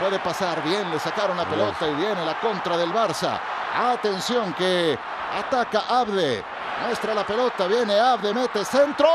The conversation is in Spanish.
Puede pasar bien, le sacaron la pelota y viene la contra del Barça. Atención que ataca Abde. Muestra la pelota, viene Abde, mete centro.